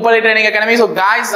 முப்படை நீங்கள் கிளம்பி ஸோ காய்ஸ்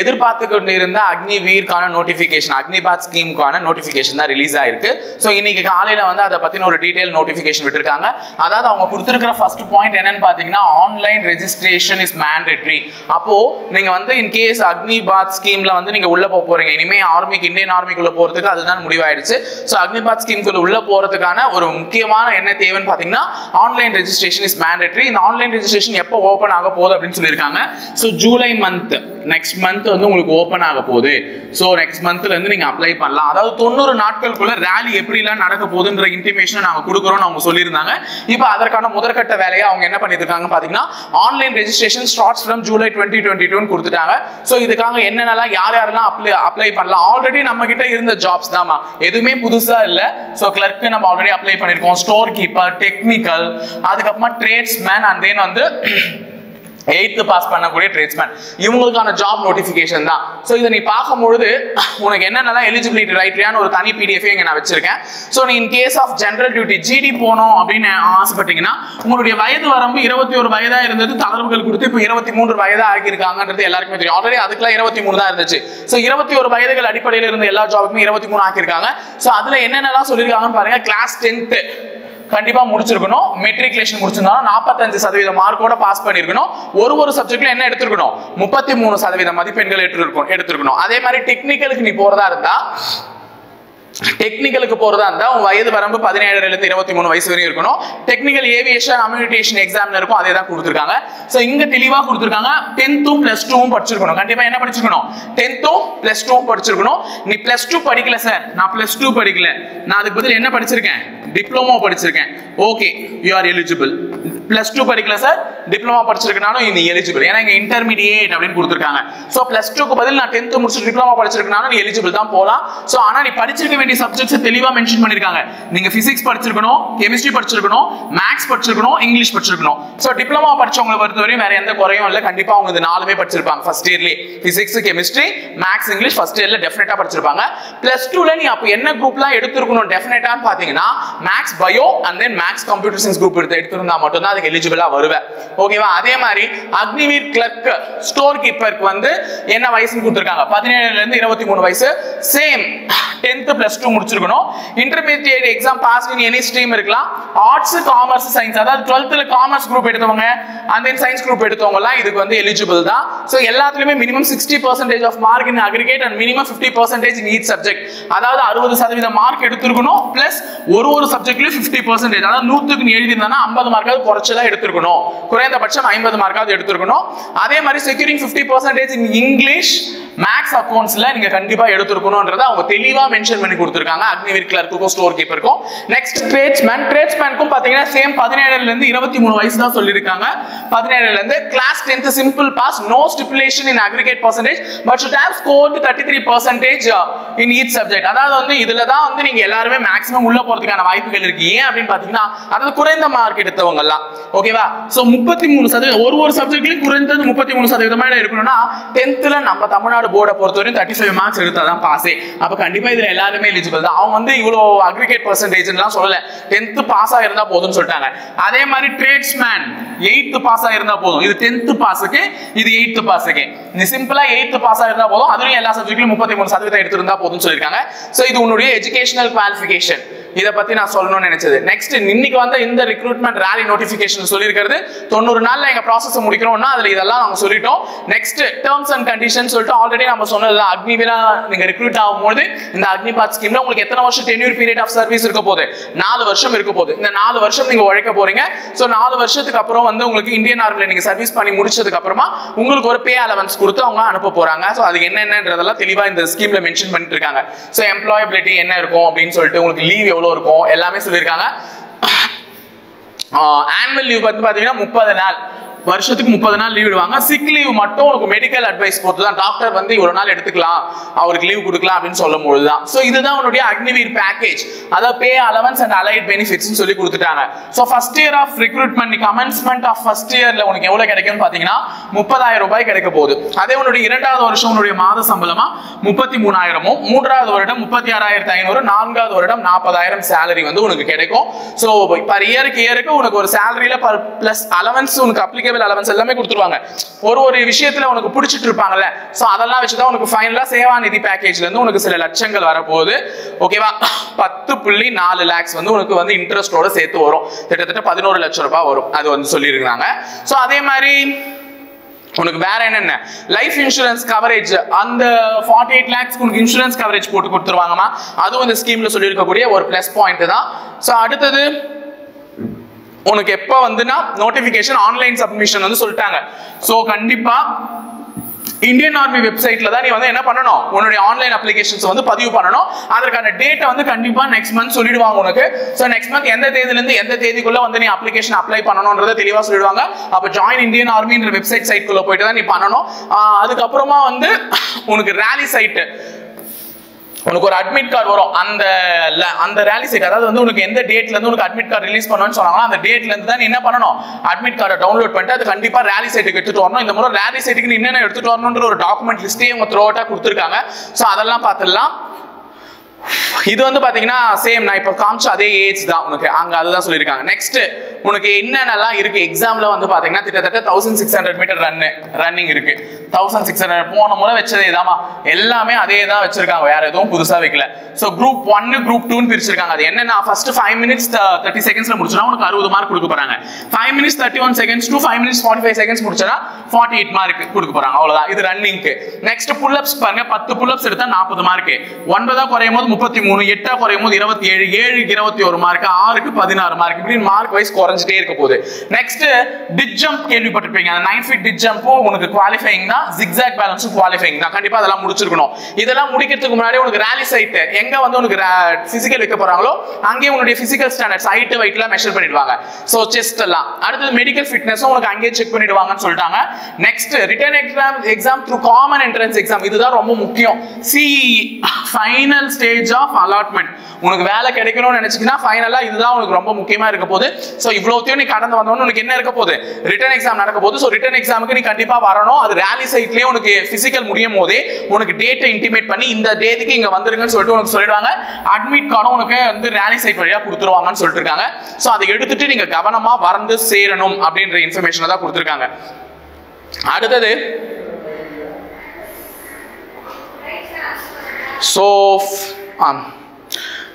எதிர்பார்த்து கொண்டு இருந்த அக்னி வீர்க்கான நோட்டிஃபிகேஷன் அக்னிபாத் ஸ்கீமுக்கான நோட்டிஃபிகேஷன் தான் ரிலீஸ் ஆயிருக்கு. ஸோ இன்னைக்கு காலையில வந்து அதை பத்தின ஒரு டீடைல் நோட்டிஃபிகேஷன் விட்டுருக்காங்க. அதாவது அவங்க கொடுத்துருக்கிற ஃபர்ஸ்ட் பாயிண்ட் என்னன்னு பாத்தீங்கன்னா ஆன்லைன் ரெஜிஸ்ட்ரேஷன் இஸ் மேண்டட்ரி அப்போ நீங்க வந்து இன் கேஸ் அக்னிபாத் ஸ்கீம்ல வந்து நீங்க உள்ள போக போறீங்க. இனிமே ஆர்மிக்கு இந்தியன் ஆர்மிக்குள்ள போறதுக்கு அதுதான் முடிவாயிடுச்சு. ஸோ அக்னிபாத் ஸ்கீம்குள்ள உள்ள போறதுக்கான ஒரு முக்கியமான என்ன தேவைன்னு பாத்தீங்கன்னா ஆன்லைன் ரெஜிஸ்ட்ரேஷன் இஸ் மேண்டட்ரி இந்த ஆன்லைன் ரெஜிஸ்ட்ரேஷன் எப்போ ஓப்பன் ஆக போகுது அப்படின்னு சொல்லியிருக்காங்க. So July month next month வந்து உங்களுக்கு ஓப்பன் ஆக போகுது. ஸோ நெக்ஸ்ட் மந்த்ல இருந்து நீங்க அப்ளை பண்ணலாம். அதாவது தொண்ணூறு நாட்களுக்குள்ள ரேலி எப்படிலாம் நடக்க போகுதுன்ற இன்டிமேஷன் நாங்கள் கொடுக்குறோம்னு அவங்க சொல்லியிருந்தாங்க. இப்போ அதற்கான முதற்கட்ட வேலையை அவங்க என்ன பண்ணியிருக்காங்க பார்த்தீங்கன்னா online registration starts from July twenty twenty டூன்னு கொடுத்துட்டாங்க. ஸோ இதுக்காக என்னென்னலாம் யார் யாரெல்லாம் அப்ளை அப்ளை பண்ணலாம்? ஆல்ரெடி நம்ம கிட்ட இருந்த ஜாப்ஸ் தான்மா எதுவுமே புதுசாக இல்லை. ஸோ கிளர்க்கு நம்ம ஆல்ரெடி அப்ளை பண்ணியிருக்கோம். ஸ்டோர் கீப்பர் டெக்னிக்கல் அதுக்கப்புறமா ட்ரேட்ஸ்மேன் அண்ட் தென் வந்து எயித்து பாஸ் பண்ணக்கூடிய ட்ரேட்ஸ்மேன் இவங்களுக்கான ஜாப் நோட்டிஃபிகேஷன் தான். ஸோ இதை நீ பார்க்கும்பொழுது உனக்கு என்னென்னலாம் எலிஜிபிலிட்டி ரைட்ரியான்னு ஒரு தனி பிடிஎஃப் இங்கே நான் வச்சிருக்கேன். ஸோ நீ in case of general duty GD போகணும் அப்படின்னு ஆசைப்பட்டீங்கன்னா உங்களுடைய வயது வரம்பு இருபத்தி ஒரு வயதாக இருந்தது தளர்வுகள் கொடுத்து இப்போ இருபத்தி மூன்று வயதாக ஆக்கியிருக்காங்கன்றது எல்லாருக்குமே தெரியும். ஆல்ரெடி அதுக்கெல்லாம் இருபத்தி மூணு தான் இருந்துச்சு. ஸோ இருபத்தி ஒரு வயதுகள் அடிப்படையில் இருந்த எல்லா ஜாபுக்குமே இருபத்தி மூணு ஆக்கியிருக்காங்க. ஸோ அதில் என்னென்னலாம் சொல்லியிருக்காங்கன்னு பாருங்க. கிளாஸ் டென்த்து கண்டிப்பா முடிச்சிருக்கணும். மெட்ரிகுலேஷன் முடிச்சிருந்தாலும் நாற்பத்தஞ்சு சதவீத மார்க்கோட பாஸ் பண்ணிருக்கணும் ஒரு ஒரு சப்ஜெக்ட்ல என்ன எடுத்திருக்கணும்? முப்பத்தி மூணு சதவீத மதிப்பெண்கள் எடுத்திருக்கணும் எடுத்திருக்கணும். அதே மாதிரி டெக்னிக்கலுக்கு நீ போறதா இருந்தா டெக்னிக்கலுக்கு போறதா இருந்தா உன் வயது வரம்பு பதினேழுல இருந்து இருபத்தி மூணு வயசு வரையும் இருக்கணும். டெக்னிக்கல் ஏவியேஷன் கம்யூனிகேஷன் எக்ஸாம்ல இருக்கும் அதே தான் கொடுத்துருக்காங்க. ஸோ இங்க தெளிவா கொடுத்துருக்காங்க டென்த்தும் பிளஸ் டூவும் படிச்சிருக்கணும். கண்டிப்பா என்ன படிச்சிருக்கணும்? டென்த்தும் பிளஸ் டூவும் படிச்சிருக்கணும். நீ பிளஸ் டூ படிக்கல சார் நான் பிளஸ் டூ படிக்கல. நான் அதுக்கு பதில் என்ன படிச்சிருக்கேன்? டிப்ளமோ படிச்சிருக்கேன். Okay you are eligible plus two படிக்கல சார் டிப்ளமோ படிச்சிருக்கனாலும் நீ எலிஜிபிள் ஏன்னா இங்க இன்டர்மீடியேட் அப்படின்னு கொடுத்துருக்காங்க. ஸோ பிளஸ் டூக்கு பதில் நான் டென்த் முடிச்சு டிப்ளமோ படிச்சிருக்கனாலும் நீ எலிஜிபிள் தான் போகலாம் ஸோ ஆனா நீ படிச்சிருக்க வேண்டிய சப்ஜெக்ட்ஸ் தெளிவா மென்ஷன் பண்ணிருக்காங்க. நீங்க பிசிக்ஸ் படிச்சிருக்கணும் கெமிஸ்ட்ரி படிச்சிருக்கணும் மேக்ஸ் படிச்சிருக்கணும் இங்கிலீஷ் படிச்சிருக்கணும். ஸோ டிப்ளமா படிச்சவங்களை பொறுத்தவரையும் வேற எந்த குறையும் இல்லை. கண்டிப்பா அவங்க இது நாலுமே படிச்சிருப்பாங்க. First இயர்லேயே physics chemistry maths English first இயர்ல டெஃபினட்டா படிச்சிருப்பாங்க. பிளஸ் டூல நீ அப்போ என்ன குரூப்லாம் எடுத்திருக்கணும் டெஃபினட்டான்னு பாத்தீங்கன்னா maths bio and then maths computer science group எடுத்து எடுத்திருந்தா மட்டும்தான் அதுக்கு எலிஜிபிளா வருவேன் ஓகேவா? அதே மாதிரி அக்னிவீர் கிளர்க் ஸ்டோர் கீப்பருக்கு வந்து என்ன வயசுன்னு கொடுத்துருக்காங்க? பதினேழுல இருந்து இருபத்தி மூணு வயசு. சேம் டென்த் பிளஸ் டூ முடிச்சிருக்கணும். Intermediate exam pass in any stream இருக்கலாம். ஆர்ட்ஸ் காமர்ஸ் சயின்ஸ் அதாவது டுவெல்த்ல காமர்ஸ் குரூப் எடுத்தவங்க அண்ட் தென் சயின்ஸ் குரூப் எடுத்தவங்க எல்லாம் இதுக்கு வந்து எலிஜிபிள் தான். ஸோ எல்லாத்துலயுமே minimum sixty percentage of mark in aggregate and minimum fifty percentage in each subject அதாவது அறுபது சதவீத மார்க் எடுத்திருக்கணும் பிளஸ் ஒரு ஒரு சப்ஜெக்ட்லயும் ஃபிஃப்டி பர்சன்டேஜ் அதாவது நூற்றுக்கு நீ எழுதியிருந்தா ஐம்பது மார்க்காவது குறைச்சலா எடுத்திருக்கணும். குறைந்தபட்சம் ஐம்பது மார்க்காவது எடுத்திருக்கணும். அதே மாதிரி securing fifty percentage in English maths அக்கௌண்ட்ஸ்ல நீங்க கண்டிப்பா எடுத்திருக்கணும்ன்றத அவங்க தெளிவா மென்ஷன் பண்ணி கொடுத்துருக்காங்க. அக்னிவீர் கிளர்க்குக்கும் ஸ்டோர் கீப்பருக்கும் நெக்ஸ்ட் ட்ரேட்ஸ்மேன் ட்ரேட்ஸ்மேனுக்கும் பாத்தீங்கன்னா சேம் பதினேழுல இருந்து இருபத்தி மூணு வயசு தான் சொல்லியிருக்காங்க. பதினேழுல இருந்து class tenth simple pass no stipulation in aggregate percentage but should have scored thirty three percentage in each subject அதாவது வந்து இதுல தான் வந்து நீங்க எல்லாருமே மேக்ஸிமம் உள்ள போறதுக்கான வாய்ப்புகள் இருக்கு. ஏன் அப்படின்னு பாத்தீங்கன்னா அதாவது குறைந்த மார்க் எடுத்தவங்க எல்லாம் ஓகேவா சோ முப்பத்தி மூணு சதவீதம் ஒரு ஒரு சப்ஜெக்ட்லயும் குறைந்தது முப்பத்தி மூணு சதவீதமா இருக்கணும்னா டென்த்ல நம்ம தமிழ்நாடு போர்டை பொறுத்தவரையும் தேர்ட்டி ஃபைவ் மார்க்ஸ் எடுத்தாதான் பாஸே அப்ப கண்டிப்பா இதுல எல்லாருமே எலிஜிபிள் தான். அவங்க வந்து இவ்வளோ அக்ரிகேட் பர்சன்டேஜ்லாம் சொல்லல. டென்த் பாஸ் ஆயிருந்தா போதும்னு சொல்லிட்டாங்க. அதே மாதிரி ட்ரேட்ஸ்மேன் எயித்து பாஸ் ஆயிருந்தா போதும். இது டென்த் பாஸுக்கு இது எயித்து பாஸுக்கு நீ சிம்பிளா எயித்து பாஸ் ஆயிருந்தா போதும். அதுலயும் எல்லா சப்ஜெக்ட்லயும் முப்பத்தி மூணு சதவீதம் எடுத்திருந்தா போதும்னு சொல்லியிருக்காங்க. சோ இது உன்னுடைய எஜுகேஷனல் குவாலிஃபிகேஷன் இதை பத்தி நான் சொல்லணும்னு நினைச்சது. நெக்ஸ்ட் இன்னைக்கு வந்த இந்த ரிக்ரூட்மெண்ட் ரேலி நோட்டிபிகேஷன் சொல்லியிருக்கிறது. தொண்ணூறு நாள்ல எங்க ப்ராசஸ் முடிக்கிறோம்னா அதுல இதெல்லாம் நாங்க சொல்லிட்டோம். நெக்ஸ்ட் டேர்ம்ஸ் அண்ட் கண்டிஷன் சொல்லிட்டு ஆல்ரெடி நம்ம சொன்னது அக்னிவீரா நீங்க ரெக்ரூட் ஆகும்போது இந்த அக்னிபாத் ஸ்கீம்ல உங்களுக்கு எத்தனை வருஷம் டென்யூர் பீரியட் ஆஃப் சர்வீஸ் இருக்க போகுது? நாலு வருஷம் இருக்க போகுது. இந்த நாலு வருஷம் நீங்க உழைக்க போறீங்க. சோ நாலு வருஷத்துக்கு அப்புறம் வந்து உங்களுக்கு இந்தியன் ஆர்மில நீங்க சர்வீஸ் பண்ணி முடிச்சதுக்கு அப்புறமா உங்களுக்கு ஒரு பே அலவன்ஸ் கொடுத்து அவங்க அனுப்ப போறாங்க. சோ அது என்னென்னன்றதெல்லாம் தெளிவா இந்த ஸ்கீம்ல மென்ஷன் பண்ணிட்டு இருக்காங்க. சோ எம்ப்ளாயபிலிட்டி என்ன இருக்கும் அப்படின்னு சொல்லிட்டு உங்களுக்கு லீவ் எவ்வளோ இருக்கும்? எல்லாமே சொல்லியிருக்காங்க. ஆனுவல் லீவ் வந்து பாத்தீங்கன்னா முப்பது நாள். வருஷத்துக்கு முப்பது நாள் லீவ் விடுவாங்க. சிக் லீவ் மட்டும் உனக்கு மெடிக்கல் அட்வைஸ் பொறுத்து தான். டாக்டர் வந்து இவ்வளவு நாள் எடுத்துக்கலாம். அவருக்கு லீவ் கொடுக்கலாம் அப்படின்னு சொல்லும் பொழுது தான் ஸோ இதுதான் உன்னுடைய அக்னிவீர் பேக்கேஜ் அதாவது pay allowance and allied benefits சொல்லி கொடுத்துட்டாங்க. So first year of recruitment commencement of first இயர்ல உனக்கு எவ்வளவு கிடைக்கும்னு பாத்தீங்கன்னா முப்பதாயிரம் ரூபாய் கிடைக்க போகுது. அதே உன்னுடைய இரண்டாவது வருஷம் உன்னுடைய மாத சம்பளமா முப்பத்தி மூணாயிரமும் மூன்றாவது வருடம் முப்பத்தி ஆறாயிரத்தி ஐநூறு நான்காவது வருடம் நாற்பதாயிரம் சேலரி வந்து உனக்கு கிடைக்கும். ஸோ பர் இயருக்கு இயருக்கு உனக்கு ஒரு சேலரியில பர் பிளஸ் அலவன்ஸ் உனக்கு அப்ளிகேஷன் அப்ளிகபிள் அலவன்ஸ் எல்லாமே கொடுத்துருவாங்க. ஒரு ஒரு விஷயத்துல உனக்கு பிடிச்சிட்டு இருப்பாங்கல்ல. ஸோ அதெல்லாம் வச்சுதான் உனக்கு ஃபைனலா சேவா நிதி பேக்கேஜ்ல இருந்து உனக்கு சில லட்சங்கள் வரப்போகுது. ஓகேவா பத்து புள்ளி நாலு லேக்ஸ் வந்து உனக்கு வந்து இன்ட்ரெஸ்டோட சேர்த்து வரும். கிட்டத்தட்ட பதினோரு லட்சம் ரூபாய் வரும். அது வந்து சொல்லியிருக்காங்க ஸோ அதே மாதிரி உனக்கு வேற என்னென்ன? லைஃப் இன்சூரன்ஸ் கவரேஜ் அந்த ஃபார்ட்டி எயிட் லேக்ஸ் உனக்கு இன்சூரன்ஸ் கவரேஜ் போட்டு கொடுத்துருவாங்கம்மா. அதுவும் இந்த ஸ்கீம்ல சொல்லியிருக்கக்கூடிய ஒரு ப்ளஸ் பாயிண்ட் தான். ஸோ அடுத்தது உனக்கு எப்போ வந்துன்னா நோட்டிஃபிகேஷன் ஆன்லைன் சப்மிஷன் வந்து சொல்லிட்டாங்க. ஸோ கண்டிப்பா இந்தியன் ஆர்மி வெப்சைட்ல தான் நீ வந்து என்ன பண்ணணும்? உன்னுடைய ஆன்லைன் அப்ளிகேஷன்ஸ் வந்து பதிவு பண்ணணும். அதற்கான டேட்டை வந்து கண்டிப்பா நெக்ஸ்ட் மந்த் சொல்லிடுவாங்க உனக்கு. ஸோ நெக்ஸ்ட் மந்த் எந்த தேதியில இருந்து எந்த தேதிக்குள்ள வந்து நீ அப்ளிகேஷன் அப்ளை பண்ணணும்ன்றத தெளிவா சொல்லிடுவாங்க. அப்ப ஜாயின் இந்தியன் ஆர்மின்ற வெப்சைட் சைட்குள்ள போயிட்டு தான் நீ பண்ணணும். அதுக்கப்புறமா வந்து உனக்கு ரேலி சைட்டு உனக்கு ஒரு அட்மிட் கார்டு வரும். அந்த ல- அந்த ரேலி சைட் அதாவது வந்து உனக்கு எந்த டேட்ல இருந்து உனக்கு அட்மிட் கார்டு ரிலீஸ் பண்ணணும்னு சொன்னாங்களோ அந்த டேட்ல இருந்து தான் என்ன பண்ணணும்? அட்மிட் கார்டை டவுன்லோட் பண்ணிட்டு அது கண்டிப்பா ரேலி சைட்டுக்கு எடுத்துட்டு வரணும். இந்த முறை ரேலி சைட்டுக்கு என்னென்ன எடுத்துட்டு வரணும்ன்ற ஒரு டாக்குமெண்ட் லிஸ்ட்டே அவங்க த்ரோ அவுட்டா கொடுத்துருக்காங்க. ஸோ அதெல்லாம் பார்த்துடலாம். இது வந்து பாத்தீங்கன்னா சேம் நான் இப்போ காமிச்ச அதே ஏஜ் தான் உனக்கு. அங்க அதுதான் சொல்லியிருக்காங்க. நெக்ஸ்ட் உனக்கு என்னென்னலாம் இருக்கு? எக்ஸாம்ல வந்து பாத்தீங்கன்னா கிட்டத்தட்ட thousand six hundred meter run running இருக்கு. தௌசண்ட் சிக்ஸ் ஹண்ட்ரட் போன முறை வச்சதே தாமா எல்லாமே அதே தான் வச்சிருக்காங்க. வேற எதுவும் புதுசா வைக்கல. ஸோ குரூப் ஒன்னு குரூப் டூன்னு பிரிச்சிருக்காங்க. அது என்னன்னா ஃபர்ஸ்ட் ஃபைவ் மினிட்ஸ் தேர்ட்டி செகண்ட்ஸ்ல முடிச்சா உனக்கு அறுபது மார்க் கொடுக்க போறாங்க. Five minutes thirty one seconds to five minutes forty five seconds முடிச்சா ஃபார்ட்டி எயிட் மார்க் கொடுக்க போறாங்க. அவ்வளவுதான். இது ரன்னிங்க்கு நெக்ஸ்ட் புல்லப்ஸ் பாருங்க. பத்து புல்லப்ஸ் எடுத்தா நாற்பது மார்க் ஒன்பதா குறையும் போது முப்பத்தி மூணு எட்டா குறையும் போது இருபத்தி ஏழு ஏழுக்கு இருபத்தி ஒரு மார்க் ஆறுக்கு பதினாறு மார்க் இப்படி மார்க் வைஸ் குறைஞ்சிட்டே இருக்க போகுது. நெக்ஸ்ட் டிட் ஜம்ப் கேள்விப்பட்டிருப்பீங்க. அந்த நைன் ஃபீட் டிட் ஜம்பும் உனக்கு குவாலிஃபைங் தான் ஜிக்ஸாக் பேலன்ஸும் குவாலிஃபைங் தான். கண்டிப்பா அதெல்லாம் முடிச்சிருக்கணும். இதெல்லாம் முடிக்கிறதுக்கு முன்னாடி உனக்கு ரேலி சைட் எங்க வந்து உனக்கு பிசிக்கல் வைக்க போறாங்களோ அங்கேயே உன்னுடைய பிசிக்கல் ஸ்டாண்டர்ட்ஸ் ஹைட் எல்லாம் மெஷர் பண்ணிடுவாங்க. ஸோ செஸ்ட் எல்லாம். அடுத்தது மெடிக்கல் ஃபிட்னஸும் உனக்கு அங்கேயே செக் பண்ணிடுவாங்கன்னு சொல்லிட்டாங்க. Next written exam exam through common entrance exam இதுதான் ரொம்ப முக்கியம். சி ஃபைனல் ஸ்டேஜ் ஆஃப் அலாட்மெண்ட் உனக்கு வேலை கிடைக்கணும்னு நினைச்சிக்கினா ஃபைனலா இதுதான் உனக்கு ரொம்ப முக்கியமா இருக்க போகுது. ஸோ இவ்வளோத்தையும் நீ கடந்து வந்தோன்னு உனக்கு என்ன இருக்க போகுது? ரிட்டன் எக்ஸாம் நடக்க போது ஸோ ரிட்டன் எக்ஸாமுக்கு நீ கண்டிப்பா வரணும். அது ரேலி சைட்லயே உனக்கு பிசிக்கல் முடியும் போதே உனக்கு டேட்டை இன்டிமேட் பண்ணி இந்த தேதிக்கு இங்க வந்துருங்கன்னு சொல்லிட்டு உனக்கு சொல்லிடுவாங்க. அட்மிட் கார்டும் உனக்கு வந்து ரேலி சைட் வழியா கொடுத்துருவாங்கன்னு சொல்லிட்டு இருக்காங்க ஸோ அதை எடுத்துட்டு நீங்க கவனமா வறந்து சேரணும் அப்படின்ற இன்ஃபர்மேஷனை தான் கொடுத்துருக்காங்க. அடுத்தது ஸோ ஆம்.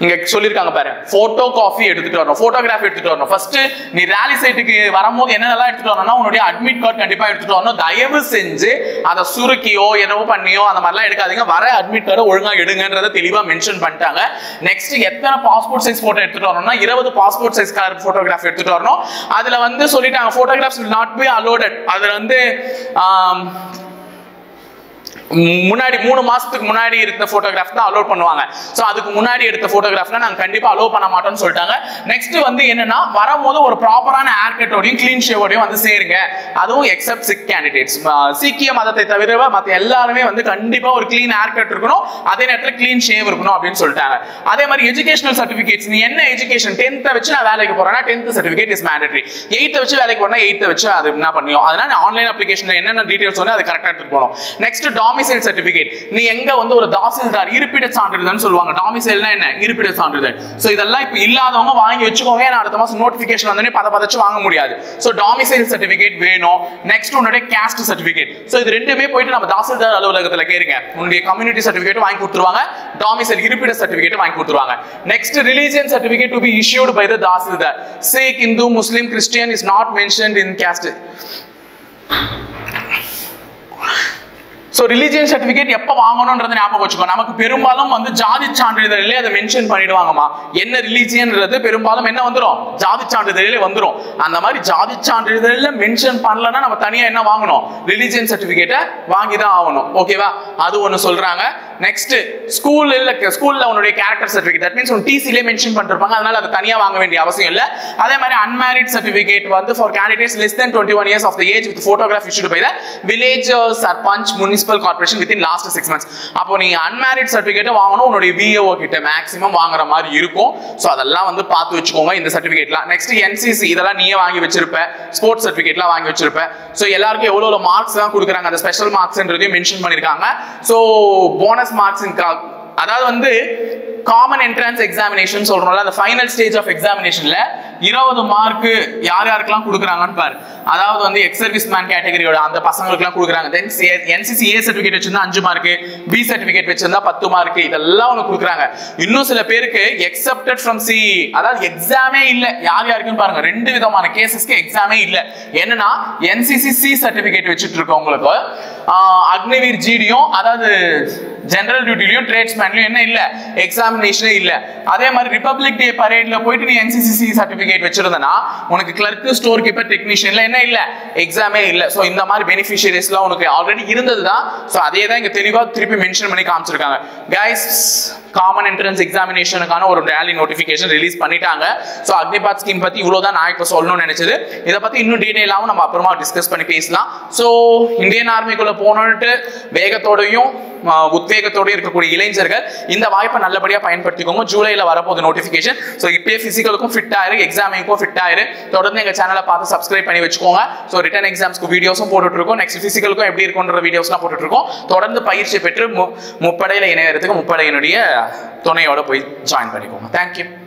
இங்க சொல்லிருக்காங்க பாரு. போட்டோ காஃபி எடுத்துட்டு வரணும். போட்டோகிராஃபி எடுத்துட்டு வரணும். ஃபர்ஸ்ட் நீ ரேலி சைட்டுக்கு வரும்போது என்னென்னலாம் எடுத்துட்டு வரணும்னா உன்னுடைய அட்மிட் கார்டு கண்டிப்பா எடுத்துட்டு வரணும். தயவு செஞ்சு அதை சுருக்கியோ என்னவோ பண்ணியோ அந்த மாதிரிலாம் எடுக்காதீங்க. வர அட்மிட் கார்டு ஒழுங்கா எடுங்கன்றத தெளிவா மென்ஷன் பண்ணிட்டாங்க. நெக்ஸ்ட் எத்தனை பாஸ்போர்ட் சைஸ் போட்டோ எடுத்துட்டு வரணும்னா இருபது பாஸ்போர்ட் சைஸ் போட்டோகிராஃப் எடுத்துட்டு வரணும். அதுல வந்து சொல்லிட்டாங்க போட்டோகிராஃப்ஸ் நாட் பி அலோடட் அதுல வந்து முன்னாடி மூணு மாசத்துக்கு முன்னாடி இருந்த போட்டோகிராஃப் தான் அலோட் பண்ணுவாங்க. ஸோ அதுக்கு முன்னாடி எடுத்த போட்டோகிராஃப்ல நாங்கள் கண்டிப்பா அலோவ் பண்ண மாட்டோம்னு சொல்லிட்டாங்க. நெக்ஸ்ட் வந்து என்னன்னா வரும்போது ஒரு ப்ராப்பரான ஹேர் கட்டோடையும் க்ளீன் ஷேவோடையும் வந்து சேருங்க. அதுவும் எக்ஸப்ட் சிக் கேண்டிடேட்ஸ் சீக்கிய மதத்தை தவிர மற்ற எல்லாருமே வந்து கண்டிப்பா ஒரு க்ளீன் ஹேர் கட் இருக்கணும். அதே நேரத்தில் க்ளீன் ஷேவ் இருக்கணும் அப்படின்னு சொல்லிட்டாங்க. அதே மாதிரி எஜுகேஷனல் சர்டிபிகேட்ஸ் நீ என்ன எஜுகேஷன் டென்த்தை வச்சு நான் வேலைக்கு போறேன்னா டென்த் சர்டிபிகேட் இஸ் மேண்டட்ரி எயித்தை வச்சு வேலைக்கு போனா எயித்தை வச்சு அது என்ன பண்ணியும்? அதனால ஆன்லைன் அப்ளிகேஷன் என்னென்ன டீடைல்ஸ் வந்து அது கரெக்டாக எடுத்துட்டு போகணும். நெக்ஸ்ட் டாமிசைல் சர்டிபிகேட் நீ எங்க வந்து ஒரு தாசில்தார் இருப்பிட சான்றிதழ்னு சொல்லுவாங்க. டாமிசைல்னா என்ன? இருப்பிட சான்றிதழ். சோ இதெல்லாம் இப்ப இல்லாதவங்க வாங்கி வச்சுக்கோங்க. ஏன்னா அடுத்த மாசம் நோட்டிபிகேஷன் வந்தோடனே பத பதச்சு வாங்க முடியாது. சோ டாமிசைல் சர்டிபிகேட் வேணும். நெக்ஸ்ட் உன்னுடைய கேஸ்ட் சர்டிபிகேட் சோ இது ரெண்டுமே போயிட்டு நம்ம தாசில்தார் அலுவலகத்துல கேருங்க உன்னுடைய கம்யூனிட்டி சர்டிபிகேட் வாங்கி கொடுத்துருவாங்க. டாமிசைல் இருப்பிட சர்டிபிகேட் வாங்கி கொடுத்துருவாங்க. Next religion certificate to be issued by the tahsildar. Sikh Hindu, Muslim Christian is not mentioned in caste so religion certificate எப்போ வாங்கணும்ன்றத ஞாபகம் வச்சுக்கோ. நமக்கு பெரும்பாலும் வந்து ஜாதி சான்றிதழிலே அதை மென்ஷன் பண்ணிடுவாங்கம்மா. என்ன ரிலீஜியன்றது பெரும்பாலும் என்ன வந்துடும் ஜாதி சான்றிதழிலே வந்துடும் அந்த மாதிரி ஜாதி சான்றிதழில் மென்ஷன் பண்ணலன்னா நம்ம தனியாக என்ன வாங்கணும்? ரிலீஜியன் சர்டிஃபிகேட்டை வாங்கி தான் ஆகணும் ஓகேவா அது ஒன்று சொல்கிறாங்க நெக்ஸ்ட் ஸ்கூல் இல்ல ஸ்கூல்ல உன்னுடைய கேரக்டர் சர்டிஃபிகேட் தட் மீன்ஸ் உன் டிசிலே மென்ஷன் பண்ணிருப்பாங்க. அதனால அதை தனியாக வாங்க வேண்டிய அவசியம் இல்லை. அதே மாதிரி அன்மேரிட் சர்டிஃபிகேட் வந்து for candidates less than twenty one years of the age with photograph issue by the village sarpanch municipal corporation within last six months அப்போ நீங்க அன்மேரிட் சர்டிஃபிகேட்டை வாங்கணும். உன்னுடைய விஓ கிட்ட மேக்ஸிமம் வாங்குற மாதிரி இருக்கும். ஸோ அதெல்லாம் வந்து பார்த்து வச்சுக்கோங்க இந்த சர்டிபிகேட்லாம் நெக்ஸ்ட் என்சிசி இதெல்லாம் நீயே வாங்கி வச்சிருப்ப. ஸ்போர்ட்ஸ் சர்டிபிகேட்லாம் வாங்கி வச்சிருப்ப. ஸோ எல்லாருக்கும் எவ்வளோ எவ்வளோ மார்க்ஸ் தான் கொடுக்குறாங்க. அந்த ஸ்பெஷல் மார்க்ஸ்ன்றதையும் மென்ஷன் பண்ணியிருக்காங்க ஸோ போனஸ் மார்க்ஸ் அதாவது வந்து காமன் என்ட்ரன்ஸ் எக்ஸாமினேஷன் சொல்றோம்ல அந்த ஃபைனல் ஸ்டேஜ் ஆஃப் எக்ஸாமினேஷன்ல இருபது மார்க்கு யார் யாருக்கெல்லாம் கொடுக்குறாங்கன்னு பாரு. அதாவது வந்து எக்ஸ் சர்வீஸ் மேன் கேட்டகரியோட அந்த பசங்களுக்குலாம் கொடுக்குறாங்க. தென் என்சிசி ஏ சர்டிஃபிகேட் வச்சிருந்தா அஞ்சு மார்க்கு பி சர்டிஃபிகேட் வச்சிருந்தா பத்து மார்க்கு இதெல்லாம் உனக்கு கொடுக்குறாங்க. இன்னும் சில பேருக்கு எக்ஸப்டட் ஃப்ரம் சி அதாவது எக்ஸாமே இல்லை. யார் யாருக்குன்னு பாருங்க ரெண்டு விதமான கேசஸ்க்கு எக்ஸாமே இல்லை. என்னன்னா என்சிசி சி சர்டிஃபிகேட் வச்சுட்டு இருக்கவங்களுக்கு அக்னிவீர் ஜிடியும் அதாவது ஜெனரல் டியூட்டிலையும் ட்ரேட்ஸ்மேன்லையும் என்ன இல்லை? எக்ஸாமினேஷனே இல்லை. அதே மாதிரி ரிப்பப்ளிக் டே பரேட்ல போயிட்டு நீ என்சிசிசி சர்டிஃபிகேட் வச்சிருந்தனா உனக்கு கிளர்க்கு ஸ்டோர் கீப்பர் டெக்னீஷியன்ல என்ன இல்லை? எக்ஸாமே இல்லை. ஸோ இந்த மாதிரி பெனிஃபிஷியரிஸ்லாம் உனக்கு ஆல்ரெடி இருந்தது தான் ஸோ அதே தான் இங்கே தெளிவாக திருப்பி மென்ஷன் பண்ணி காமிச்சிருக்காங்க. கைஸ் காமன் என்ட்ரன்ஸ் எக்ஸாமினேஷனுக்கான ஒரு ரேலி நோட்டிஃபிகேஷன் ரிலீஸ் பண்ணிட்டாங்க. ஸோ அக்னிபாத் ஸ்கீம் பற்றி இவ்வளோ தான் நான் இப்போ சொல்லணும்னு நினச்சது. இதை பற்றி இன்னும் டீட்டெயிலாகவும் நம்ம அப்புறமா டிஸ்கஸ் பண்ணி பேசலாம். ஸோ இந்தியன் ஆர்மிக்குள்ளே போனோன்ட்டு வேகத்தோடையும் உத்வேகத்தோடு இருக்கக்கூடிய இளைஞர்கள் இந்த வாய்ப்பை நல்லபடியாக பயன்படுத்திக்கோங்க. ஜூலையில் வரப்போகுது நோட்டிஃபிகேஷன் ஸோ இப்பயே ஃபிசிக்கலுக்கும் ஃபிட் ஆயிரு எக்ஸாமிங்க்கும் ஃபிட் ஆயிரு. தொடர்ந்து எங்கள் சேனலை பார்த்து சப்ஸ்கிரைப் பண்ணி வச்சுக்கோங்க. ஸோ ரிட்டன் எக்ஸாம்ஸ்க்கு வீடியோஸும் போட்டுட்ருக்கோம். நெக்ஸ்ட் ஃபிசிக்கலுக்கும் எப்படி இருக்குன்ற வீடியோஸ்லாம் போட்டுட்ருக்கோம். தொடர்ந்து பயிற்சி பெற்று மு- முப்படையில் இணையறதுக்கு முப்படையினுடைய துணையோட போய் ஜாயின் பண்ணிக்கோங்க. தேங்க்யூ